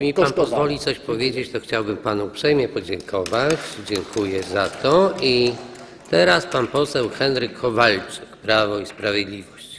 mi pan pozwoli coś powiedzieć, to chciałbym panu uprzejmie podziękować. Dziękuję za to. I teraz pan poseł Henryk Kowalczyk, Prawo i Sprawiedliwość.